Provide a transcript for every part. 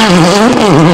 Oh,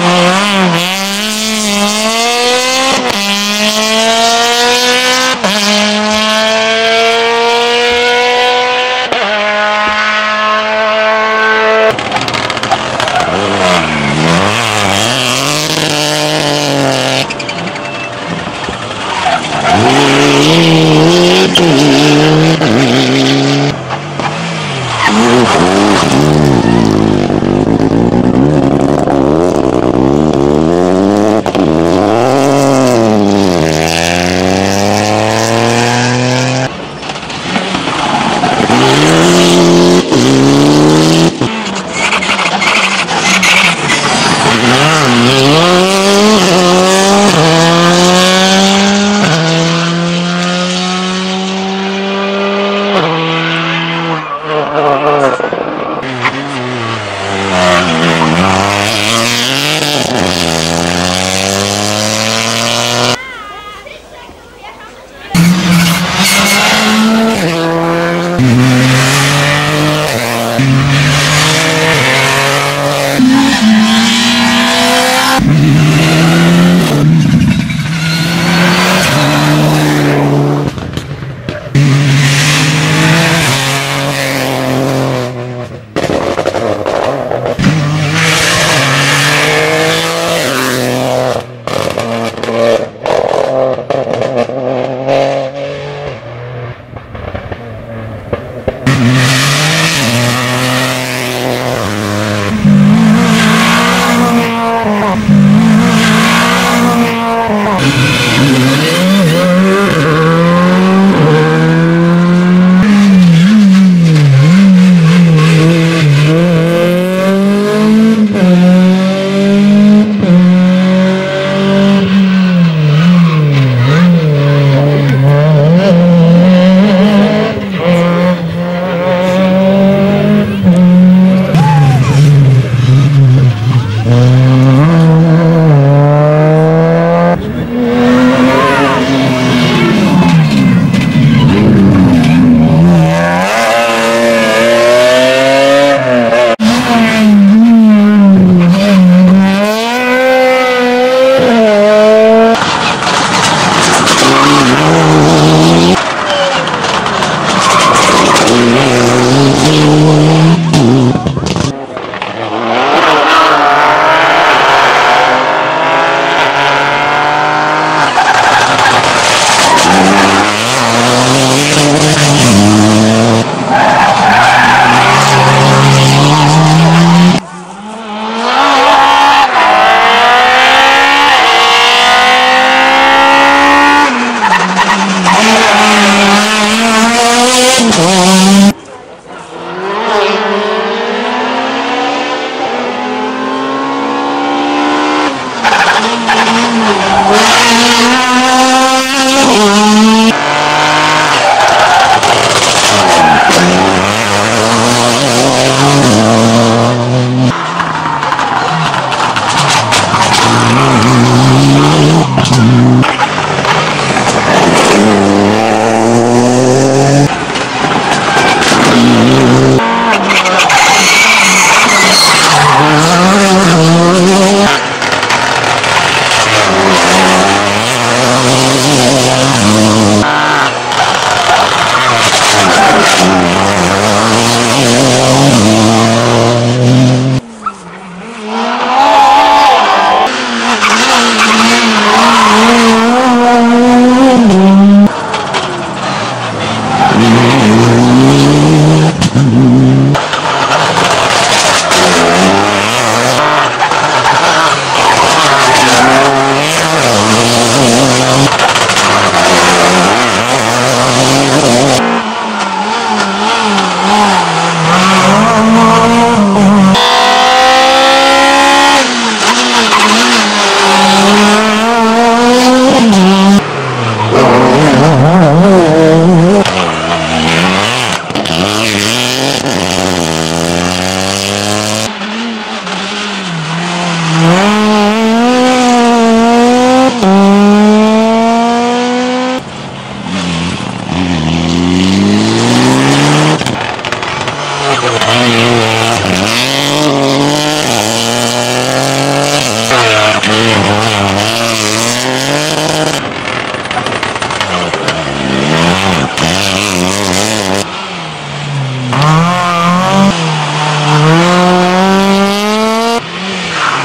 Bye. Oh.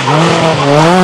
Oh,